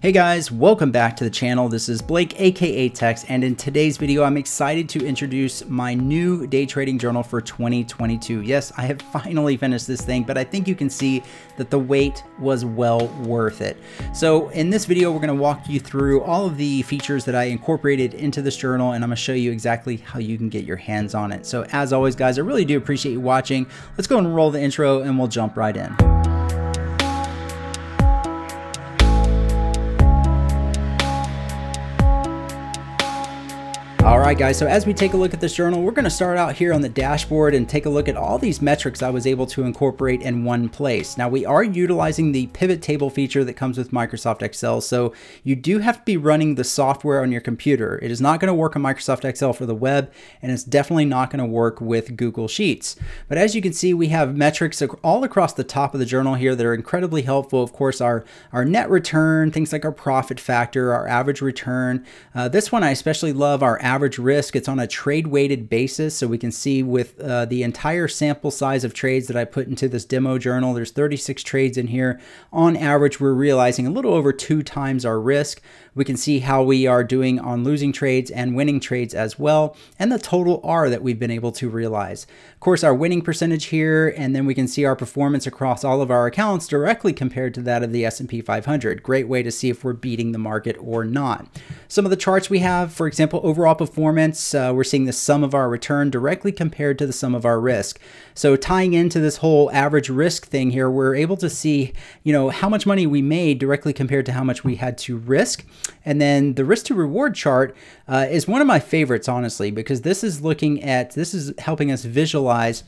Hey guys, welcome back to the channel. This is Blake, aka Tex, and in today's video, I'm excited to introduce my new day trading journal for 2022. Yes, I have finally finished this thing, but I think you can see that the wait was well worth it. So in this video, we're gonna walk you through all of the features that I incorporated into this journal, and I'm gonna show you exactly how you can get your hands on it. So as always, guys, I really do appreciate you watching. Let's go and roll the intro and we'll jump right in. All right, guys, so as we take a look at this journal, we're gonna start out here on the dashboard and take a look at all these metrics I was able to incorporate in one place. Now, we are utilizing the pivot table feature that comes with Microsoft Excel, so you do have to be running the software on your computer. It is not gonna work on Microsoft Excel for the web, and it's definitely not gonna work with Google Sheets. But as you can see, we have metrics all across the top of the journal here that are incredibly helpful. Of course, our, our net return, things like our profit factor, our average return. Uh, this one I especially love, our average average risk. It's on a trade weighted basis. So we can see with uh, the entire sample size of trades that I put into this demo journal, there's 36 trades in here. On average, we're realizing a little over two times our risk. We can see how we are doing on losing trades and winning trades as well, and the total R that we've been able to realize. Of course, our winning percentage here, and then we can see our performance across all of our accounts directly compared to that of the S&P 500. Great way to see if we're beating the market or not. Some of the charts we have, for example, overall performance, uh, we're seeing the sum of our return directly compared to the sum of our risk. So tying into this whole average risk thing here, we're able to see, you know, how much money we made directly compared to how much we had to risk. And then the risk to reward chart uh, is one of my favorites, honestly, because this is looking at, this is helping us visualize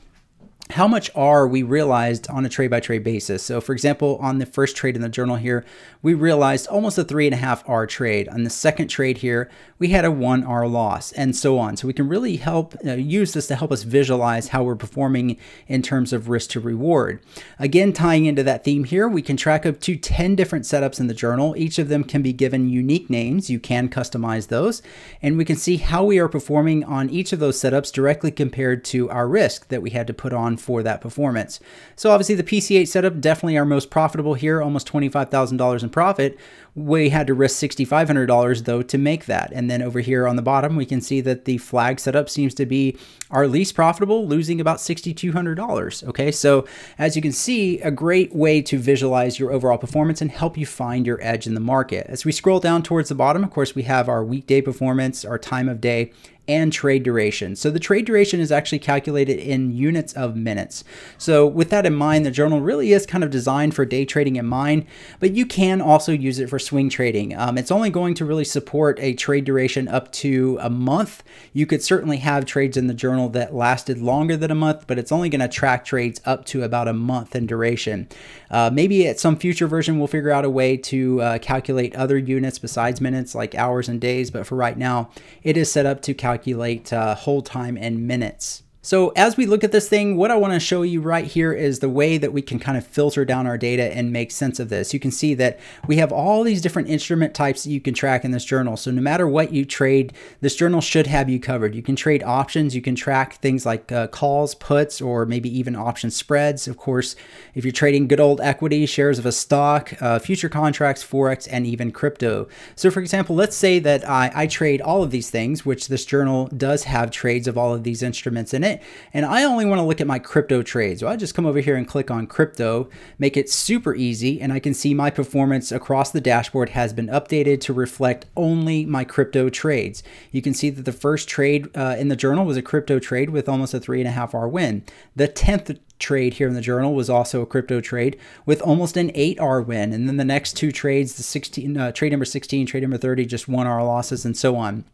how much R we realized on a trade by trade basis. So for example, on the first trade in the journal here, we realized almost a three and a half R trade. On the second trade here, we had a one R loss and so on. So we can really help uh, use this to help us visualize how we're performing in terms of risk to reward. Again, tying into that theme here, we can track up to 10 different setups in the journal. Each of them can be given unique names. You can customize those. And we can see how we are performing on each of those setups directly compared to our risk that we had to put on for that performance. So obviously the PCH setup, definitely our most profitable here, almost $25,000 in profit. We had to risk $6,500 though to make that. And then over here on the bottom, we can see that the flag setup seems to be our least profitable, losing about $6,200. Okay, so as you can see, a great way to visualize your overall performance and help you find your edge in the market. As we scroll down towards the bottom, of course, we have our weekday performance, our time of day, and trade duration. So the trade duration is actually calculated in units of minutes. So with that in mind, the journal really is kind of designed for day trading in mind, but you can also use it for swing trading. Um, it's only going to really support a trade duration up to a month. You could certainly have trades in the journal that lasted longer than a month, but it's only going to track trades up to about a month in duration. Uh, maybe at some future version, we'll figure out a way to uh, calculate other units besides minutes like hours and days, but for right now, it is set up to calculate uh, hold time in minutes. So as we look at this thing, what I want to show you right here is the way that we can kind of filter down our data and make sense of this. You can see that we have all these different instrument types that you can track in this journal. So no matter what you trade, this journal should have you covered. You can trade options, you can track things like uh, calls, puts, or maybe even option spreads. Of course, if you're trading good old equity, shares of a stock, uh, future contracts, Forex, and even crypto. So for example, let's say that I, I trade all of these things, which this journal does have trades of all of these instruments in it And I only want to look at my crypto trades. So I just come over here and click on crypto, make it super easy, and I can see my performance across the dashboard has been updated to reflect only my crypto trades. You can see that the first trade uh, in the journal was a crypto trade with almost a three and a half R win. The 10th trade here in the journal was also a crypto trade with almost an 8R win. And then the next two trades, the 16 uh, trade number 16, trade number 30, just 1R losses and so on.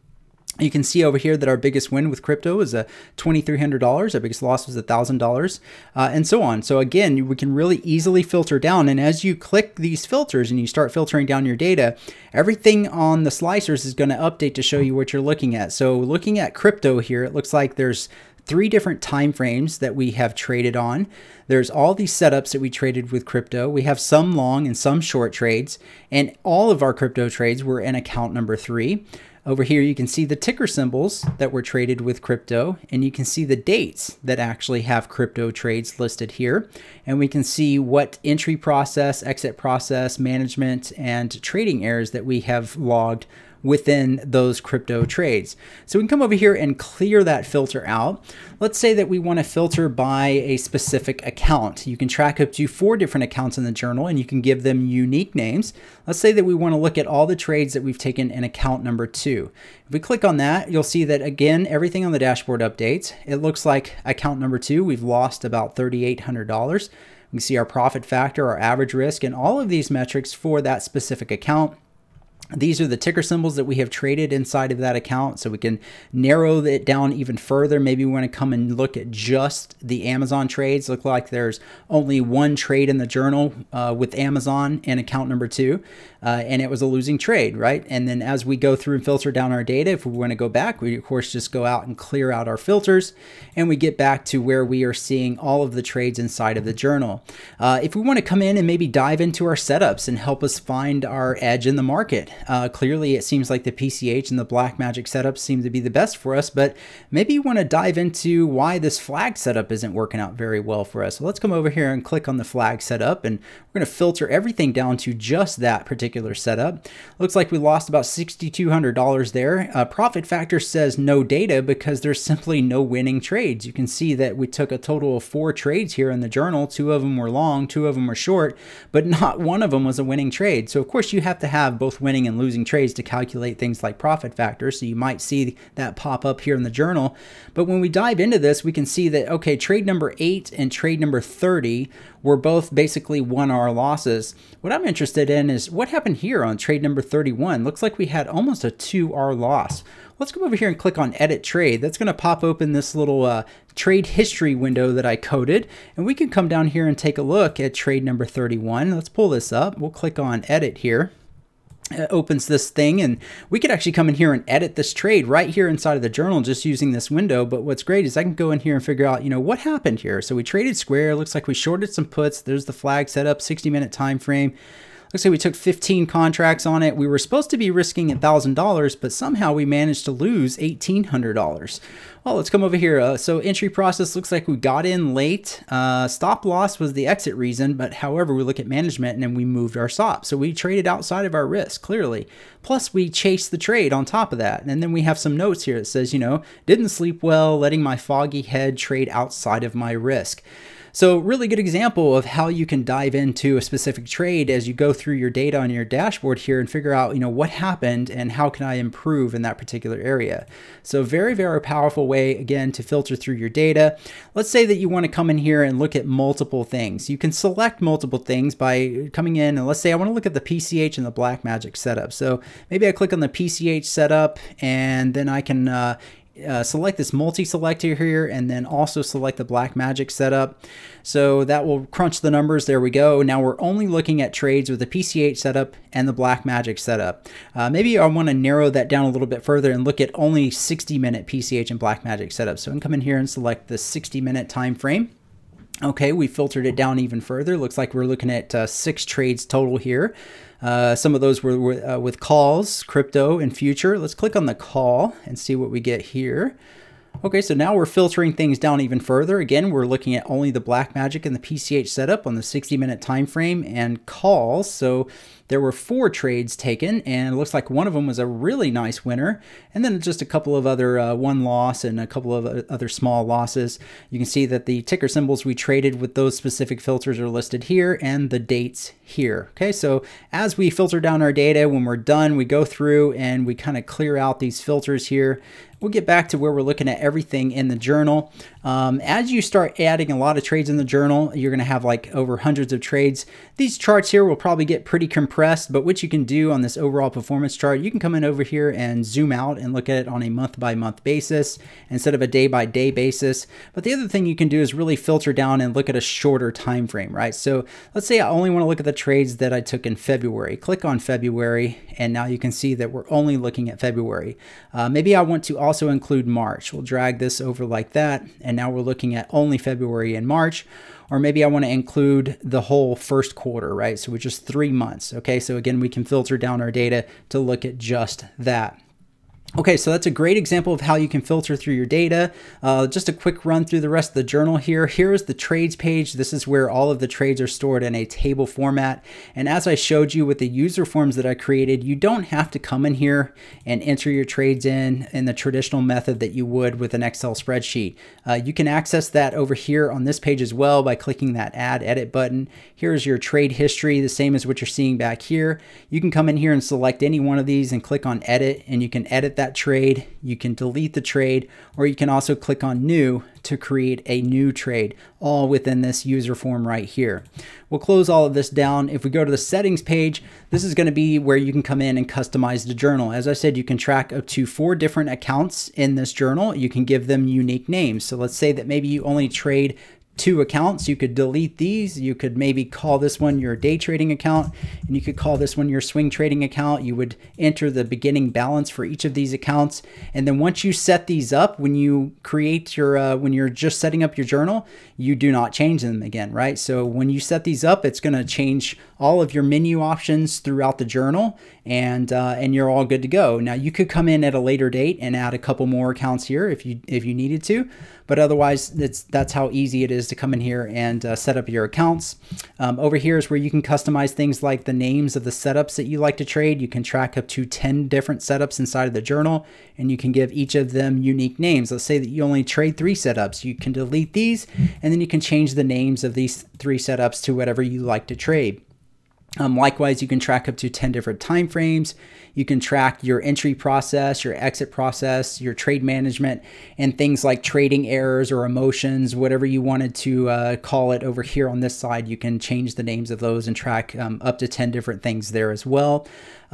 You can see over here that our biggest win with crypto is a $2,300. Our biggest loss was $1,000 uh, and so on. So again, we can really easily filter down. And as you click these filters and you start filtering down your data, everything on the slicers is going to update to show you what you're looking at. So looking at crypto here, it looks like there's three different time frames that we have traded on. There's all these setups that we traded with crypto. We have some long and some short trades, and all of our crypto trades were in account number three. Over here, you can see the ticker symbols that were traded with crypto, and you can see the dates that actually have crypto trades listed here. And we can see what entry process, exit process, management, and trading errors that we have logged within those crypto trades. So we can come over here and clear that filter out. Let's say that we want to filter by a specific account. You can track up to four different accounts in the journal and you can give them unique names. Let's say that we want to look at all the trades that we've taken in account number two. If we click on that, you'll see that again, everything on the dashboard updates. It looks like account number two, we've lost about $3,800. We see our profit factor, our average risk, and all of these metrics for that specific account. These are the ticker symbols that we have traded inside of that account so we can narrow it down even further. Maybe we want to come and look at just the Amazon trades. Look like there's only one trade in the journal uh, with Amazon and account number two, uh, and it was a losing trade, right? And then as we go through and filter down our data, if we want to go back, we of course just go out and clear out our filters and we get back to where we are seeing all of the trades inside of the journal. Uh, if we want to come in and maybe dive into our setups and help us find our edge in the market, uh, clearly, it seems like the PCH and the Blackmagic setups seem to be the best for us, but maybe you want to dive into why this flag setup isn't working out very well for us. So let's come over here and click on the flag setup, and we're going to filter everything down to just that particular setup. Looks like we lost about $6,200 there. Uh, profit factor says no data because there's simply no winning trades. You can see that we took a total of four trades here in the journal. Two of them were long, two of them were short, but not one of them was a winning trade. So of course you have to have both winning and losing trades to calculate things like profit factor. So you might see that pop up here in the journal. But when we dive into this, we can see that, okay, trade number eight and trade number 30 were both basically one R losses. What I'm interested in is what happened here on trade number 31. Looks like we had almost a 2R loss. Let's come over here and click on edit trade. That's going to pop open this little uh, trade history window that I coded. And we can come down here and take a look at trade number 31. Let's pull this up. We'll click on edit here opens this thing and we could actually come in here and edit this trade right here inside of the journal just using this window but what's great is I can go in here and figure out you know what happened here so we traded square looks like we shorted some puts there's the flag setup 60 minute time frame Looks like we took 15 contracts on it. We were supposed to be risking $1,000, but somehow we managed to lose $1,800. Well, let's come over here. Uh, so entry process looks like we got in late. Uh, stop loss was the exit reason, but however, we look at management and then we moved our stop. So we traded outside of our risk, clearly. Plus, we chased the trade on top of that. And then we have some notes here that says, you know, didn't sleep well, letting my foggy head trade outside of my risk. So really good example of how you can dive into a specific trade as you go through your data on your dashboard here and figure out, you know, what happened and how can I improve in that particular area. So very, very powerful way, again, to filter through your data. Let's say that you want to come in here and look at multiple things. You can select multiple things by coming in and let's say I want to look at the PCH and the Blackmagic setup. So maybe I click on the PCH setup and then I can uh, uh, select this multi-selector here and then also select the black magic setup. So that will crunch the numbers. There we go. Now we're only looking at trades with the PCH setup and the black magic setup. Uh, maybe I want to narrow that down a little bit further and look at only 60 minute PCH and black magic setup. So I can come in here and select the 60 minute time frame. Okay, we filtered it down even further. Looks like we're looking at uh, six trades total here. Uh, some of those were, were uh, with calls, crypto, and future. Let's click on the call and see what we get here. Okay, so now we're filtering things down even further. Again, we're looking at only the Black Magic and the PCH setup on the 60 minute time frame and calls. So there were four trades taken, and it looks like one of them was a really nice winner, and then just a couple of other uh, one loss and a couple of other small losses. You can see that the ticker symbols we traded with those specific filters are listed here, and the dates here. Okay, so as we filter down our data, when we're done, we go through and we kind of clear out these filters here. We'll get back to where we're looking at everything in the journal. Um, as you start adding a lot of trades in the journal, you're going to have like over hundreds of trades. These charts here will probably get pretty compressed, but what you can do on this overall performance chart, you can come in over here and zoom out and look at it on a month by month basis instead of a day by day basis. But the other thing you can do is really filter down and look at a shorter time frame, right? So let's say I only want to look at the trades that I took in February. Click on February, and now you can see that we're only looking at February. Uh, maybe I want to also include March. We'll drag this over like that, and now we're looking at only February and March. Or maybe I want to include the whole first quarter, right? So which is three months. Okay, so again, we can filter down our data to look at just that. Okay, so that's a great example of how you can filter through your data. Uh, just a quick run through the rest of the journal here. Here is the trades page. This is where all of the trades are stored in a table format. And as I showed you with the user forms that I created, you don't have to come in here and enter your trades in in the traditional method that you would with an Excel spreadsheet. Uh, you can access that over here on this page as well by clicking that add edit button. Here's your trade history, the same as what you're seeing back here. You can come in here and select any one of these and click on edit and you can edit that that trade, you can delete the trade, or you can also click on new to create a new trade, all within this user form right here. We'll close all of this down. If we go to the settings page, this is gonna be where you can come in and customize the journal. As I said, you can track up to four different accounts in this journal. You can give them unique names. So let's say that maybe you only trade two accounts. You could delete these. You could maybe call this one your day trading account and you could call this one your swing trading account. You would enter the beginning balance for each of these accounts. And then once you set these up, when you create your, uh, when you're just setting up your journal, you do not change them again, right? So when you set these up, it's going to change all of your menu options throughout the journal and uh, and you're all good to go. Now you could come in at a later date and add a couple more accounts here if you if you needed to, but otherwise that's that's how easy it is to come in here and uh, set up your accounts. Um, over here is where you can customize things like the names of the setups that you like to trade. You can track up to 10 different setups inside of the journal and you can give each of them unique names. Let's say that you only trade three setups. You can delete these and then you can change the names of these three setups to whatever you like to trade. Um, likewise, you can track up to 10 different time frames. You can track your entry process, your exit process, your trade management, and things like trading errors or emotions, whatever you wanted to uh, call it over here on this side. You can change the names of those and track um, up to 10 different things there as well.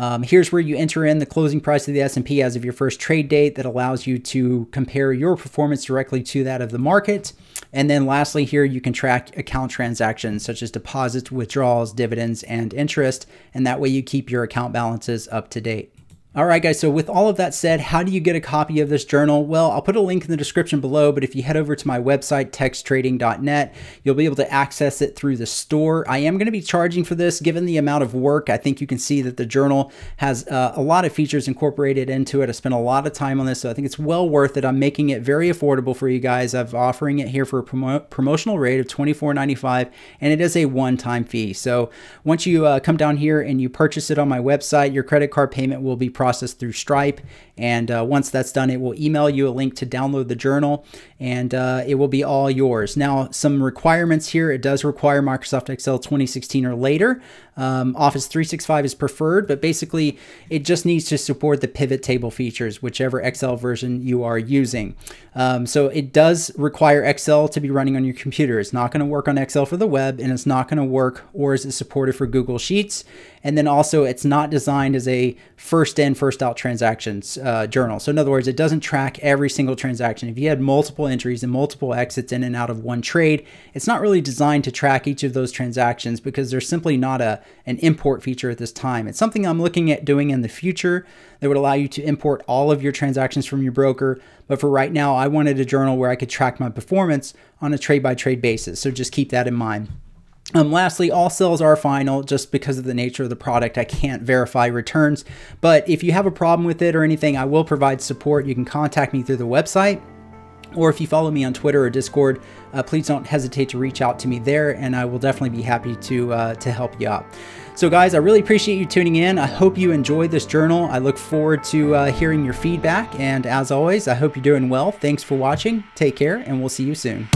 Um, here's where you enter in the closing price of the S&P as of your first trade date that allows you to compare your performance directly to that of the market. And then lastly here, you can track account transactions such as deposits, withdrawals, dividends, and interest. And that way you keep your account balances up to date. All right, guys, so with all of that said, how do you get a copy of this journal? Well, I'll put a link in the description below, but if you head over to my website, textrading.net, you'll be able to access it through the store. I am going to be charging for this given the amount of work. I think you can see that the journal has uh, a lot of features incorporated into it. I spent a lot of time on this, so I think it's well worth it. I'm making it very affordable for you guys. I'm offering it here for a promo promotional rate of $24.95, and it is a one-time fee. So once you uh, come down here and you purchase it on my website, your credit card payment will be processed through Stripe. And uh, once that's done, it will email you a link to download the journal and uh, it will be all yours. Now, some requirements here. It does require Microsoft Excel 2016 or later. Um, Office 365 is preferred, but basically it just needs to support the pivot table features, whichever Excel version you are using. Um, so it does require Excel to be running on your computer. It's not going to work on Excel for the web and it's not going to work or is it supported for Google Sheets. And then also it's not designed as a first in, first out transactions uh, journal. So in other words, it doesn't track every single transaction. If you had multiple entries and multiple exits in and out of one trade, it's not really designed to track each of those transactions because there's simply not a an import feature at this time. It's something I'm looking at doing in the future that would allow you to import all of your transactions from your broker. But for right now, I wanted a journal where I could track my performance on a trade by trade basis. So just keep that in mind. Um, lastly, all sales are final just because of the nature of the product. I can't verify returns, but if you have a problem with it or anything, I will provide support. You can contact me through the website or if you follow me on Twitter or Discord, uh, please don't hesitate to reach out to me there, and I will definitely be happy to uh, to help you out. So, guys, I really appreciate you tuning in. I hope you enjoyed this journal. I look forward to uh, hearing your feedback, and as always, I hope you're doing well. Thanks for watching. Take care, and we'll see you soon.